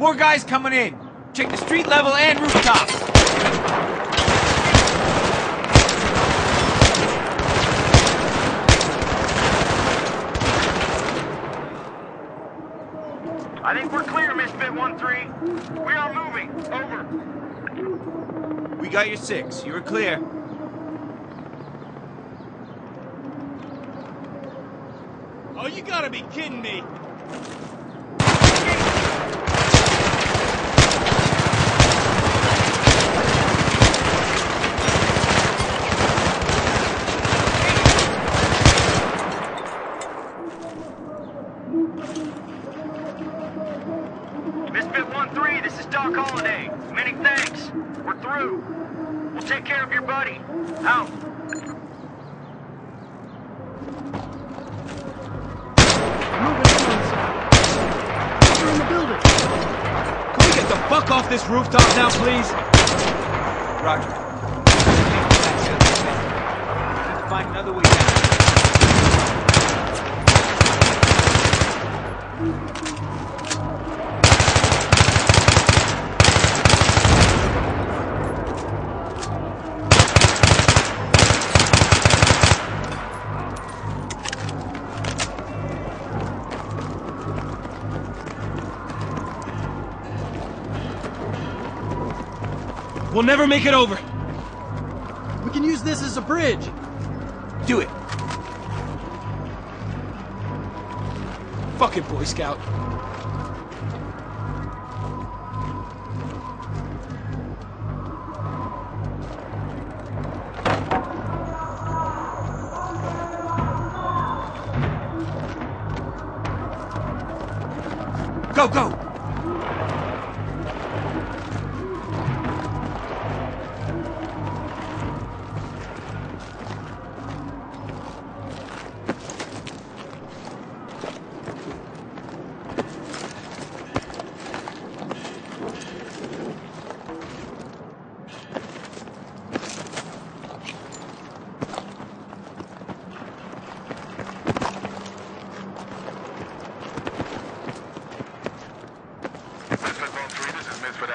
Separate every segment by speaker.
Speaker 1: More guys coming in. Check the street level and rooftops.
Speaker 2: I think we're clear, Misfit 1-3. We are moving. Over.
Speaker 1: We got your six. You were clear.
Speaker 3: Oh, you gotta be kidding me!
Speaker 2: Misfit 1-3, this is Doc Holliday. Many thanks. We're through. We'll take care of your buddy. Out.
Speaker 4: Moving in on side. We're in the building.
Speaker 3: Can we get the fuck off this rooftop now, please?
Speaker 1: Roger. Find another way down.
Speaker 3: We'll never make it over.
Speaker 4: We can use this as a bridge.
Speaker 1: Do it.
Speaker 3: Fucking Boy Scout.
Speaker 1: Go, go!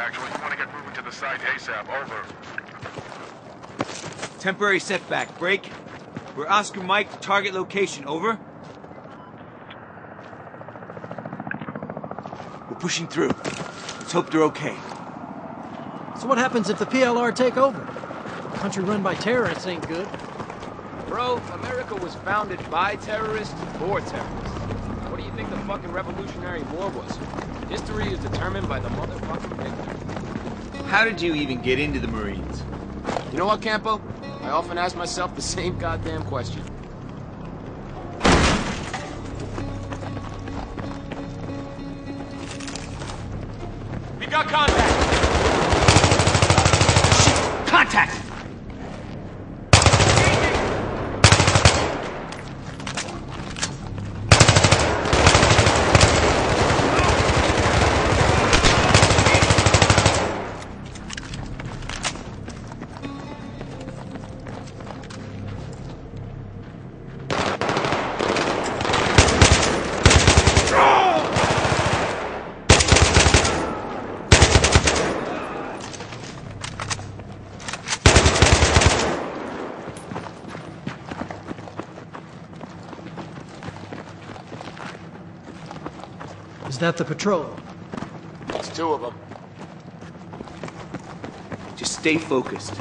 Speaker 5: This is You want to get moving to the site ASAP. Over.
Speaker 1: Temporary setback. Break. We're Oscar Mike. Target location. Over. We're pushing through. Let's hope they're okay.
Speaker 4: So what happens if the PLR take over? A country run by terrorists ain't good.
Speaker 6: Bro, America was founded by terrorists for terrorists. What do you think the fucking Revolutionary War was? History is determined by the motherfucking victor.
Speaker 1: How did you even get into the Marines?
Speaker 6: You know what, Campo? I often ask myself the same goddamn question.
Speaker 3: We got contact.
Speaker 1: Contact!
Speaker 4: Is that the patrol?
Speaker 6: It's two of them.
Speaker 1: Just stay focused.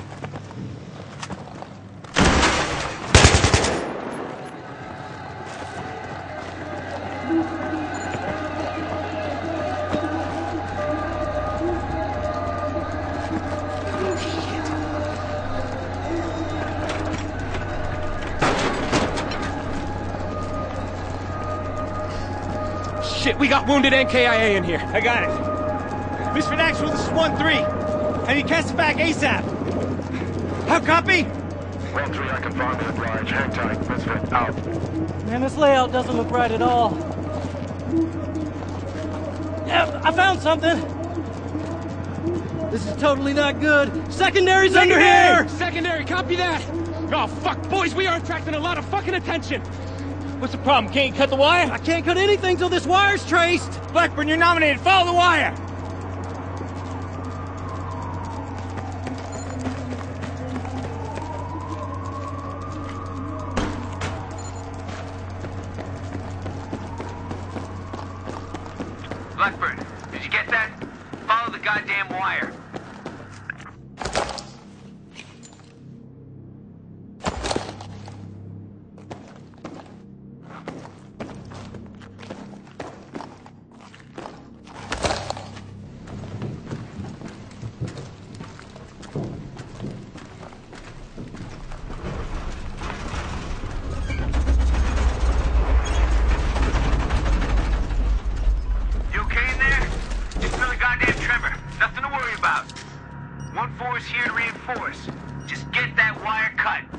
Speaker 3: Shit, we got wounded and KIA in here. I got it. Misfit Actual, this is 1-3. I need CASEVAC ASAP. How copy?
Speaker 5: 1-3, I confirm the oblige. Hang tight. Misfit, out.
Speaker 7: Man, this layout doesn't look right at all. Yeah, I found something.
Speaker 4: This is totally not good. Secondary's under here!
Speaker 3: secondary, copy that! Oh, fuck, boys, we are attracting a lot of fucking attention! What's the problem? Can't you cut the wire?
Speaker 4: I can't cut anything till this wire's traced.
Speaker 3: Blackburn, you're nominated. Follow the wire!
Speaker 1: Blackburn, force here to reinforce. Just get that wire cut.